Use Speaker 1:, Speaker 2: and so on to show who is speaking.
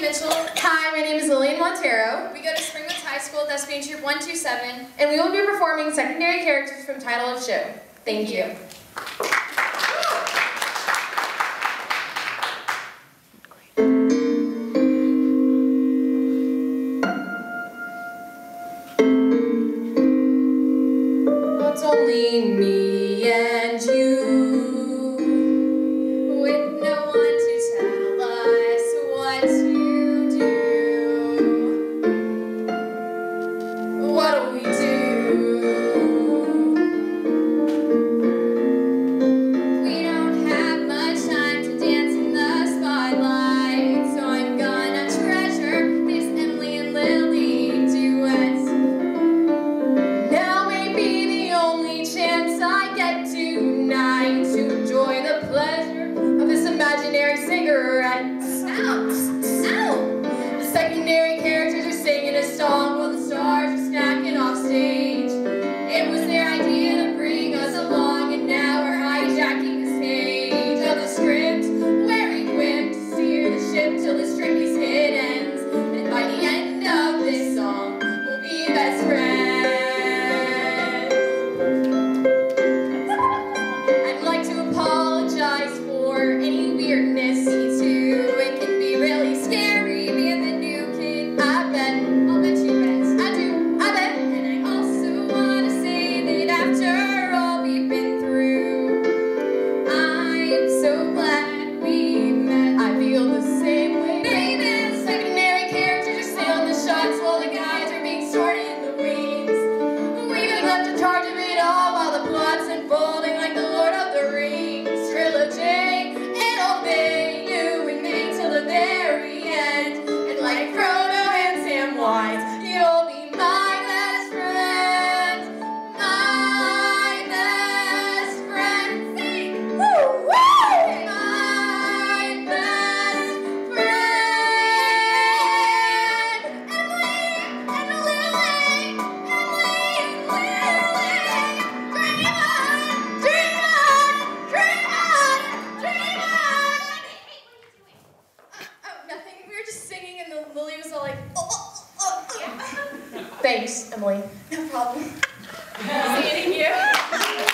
Speaker 1: Mitchell.
Speaker 2: Hi, my name is Lillian Monteiro.
Speaker 1: We go to Spring Woods High School, that's being troop 127.
Speaker 2: And we will be performing secondary characters from Title of Show. Thank, you. only me. and
Speaker 1: snout.
Speaker 2: Thanks, Emily.
Speaker 1: No problem. See you.